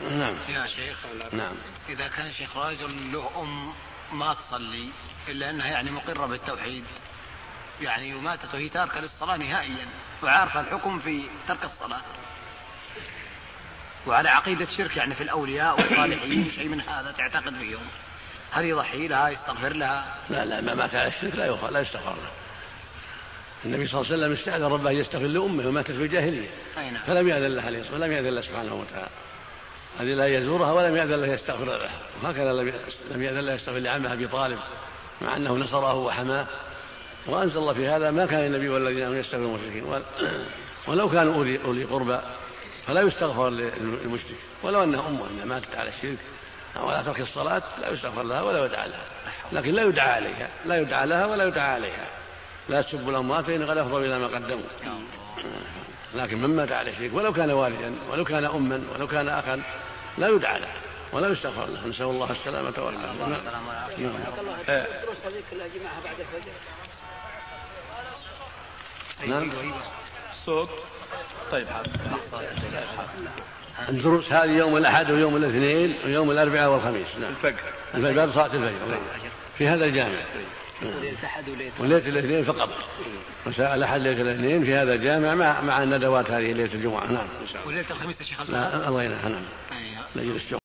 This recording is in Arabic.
نعم. يا شيخ نعم. إذا كان شيخ رجل له أم ما تصلي إلا أنها يعني مقرة بالتوحيد يعني وماتت وهي تاركة للصلاة نهائيا وعارفة الحكم في ترك الصلاة. وعلى عقيدة شرك يعني في الأولياء والصالحين شيء من هذا تعتقد فيهم هل يضحي لها يستغفر لها؟ لا لا ما مات على الشرك لا يغفر لا يستغفر له. النبي صلى الله عليه وسلم استأذن ربه يستغفر لأمه وماتت في الجاهلية. نعم. فلم يأذن لها عليه ولم يأذن له سبحانه وتعالى. هذه لا يزورها ولم يأذن له يستغفر لها وهكذا لم يأذن له يستغفر لعمه أبي طالب مع أنه نصره وحماه. وأنزل الله في هذا ما كان النبي والذين آمنوا يستغفروا المشركين. ولو كانوا أولي, أولي قربى فلا يستغفر للمشرك. ولو أنها أمه أنها ماتت على الشرك أو على ترك الصلاة لا يستغفر لها ولا يدعى لها. لكن لا يدعى عليها لا يدعى لها ولا يدعى عليها. لا تسبوا الأموات فإن قد أفضوا إلى ما قدموا. لكن من مات على الشرك ولو كان والدا ولو كان أما ولو كان أخا لا يدعى له ولا يستغفر له. نسأل الله السلامة والعافية. الله السلامة والعافية. نعم. نعم. صوت. طيب الدروس هذه يوم الأحد ويوم الاثنين ويوم الأربعاء والخميس. نعم. الفجر. الفجر بعد صلاة الفجر. في هذا الجامع. وليلة الاثنين فقط. مساء الأحد ليلة الاثنين في هذا الجامع مع مع الندوات هذه ليلة الجمعة. نعم. وليلة الخميس يا شيخ لا الله ينعم. نعم. أيوه. لا يجلس